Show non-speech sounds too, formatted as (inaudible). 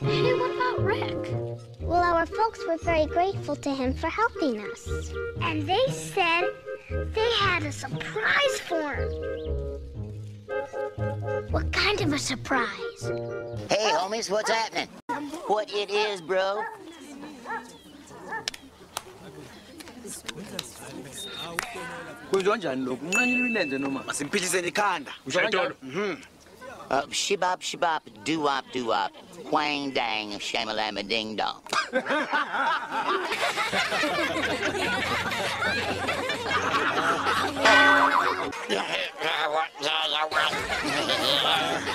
Hey, what about Rick? Well, our folks were very grateful to him for helping us. And they said they had a surprise for him. What kind of a surprise? Hey, homies, what's happening? What it is, bro? kwenziwa njani lokhu unqanyela imilenze noma masimphiliseni ikhanda usho kanjalo uh, shibop, shibop, doo wop, doo wop, whang dang, shamalama ding dong. (laughs) (laughs) (laughs)